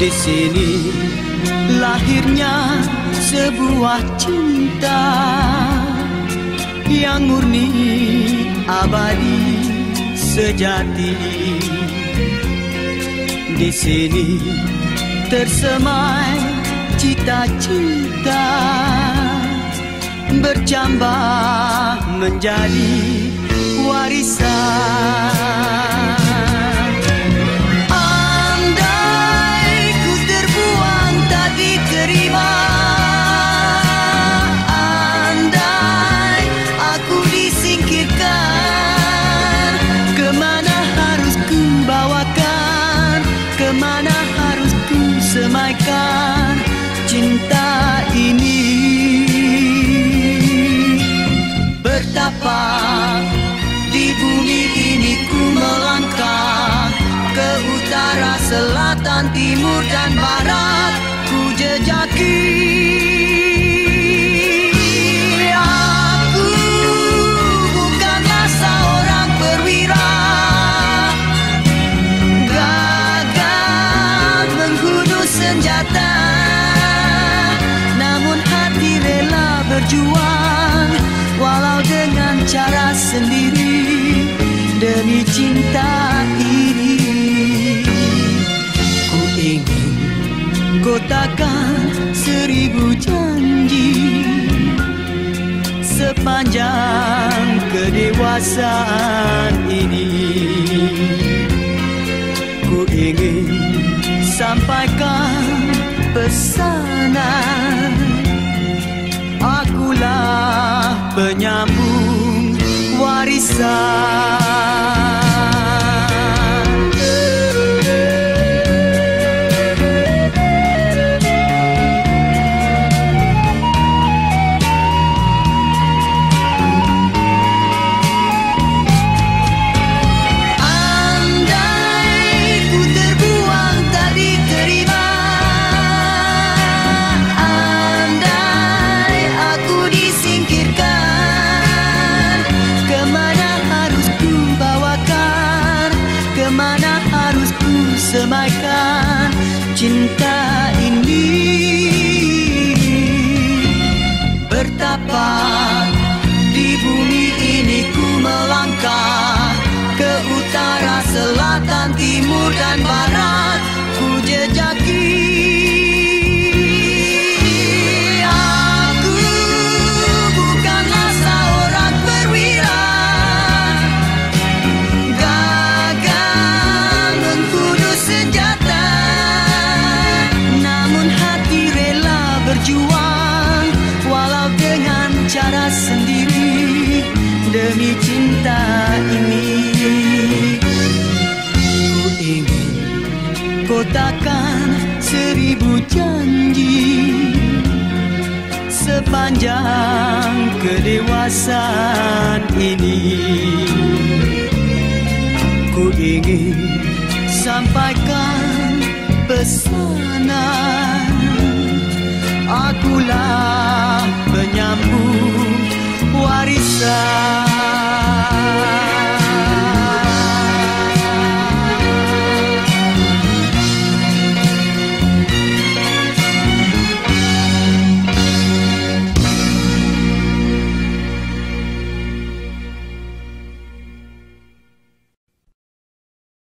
Di sini lahirnya sebuah cinta yang murni abadi sejati. Di sini tersemai cita-cita bercambah menjadi warisan. Cinta ini. Betapa di bumi ini ku melangkah Ke utara, selatan, timur dan barat Ku jejaki berjuang walau dengan cara sendiri demi cinta ini. Ku ingin kotakan seribu janji sepanjang kedewasaan ini. Ku ingin sampaikan pesanan penyambung warisan semaikan cinta ini. Bertapa di bumi ini ku melangkah Ke utara, selatan, timur dan barat demi cinta ini. Ku ingin kotakan seribu janji Sepanjang kedewasaan ini. Ku ingin sampaikan pesanan. Akulah penyambung warisan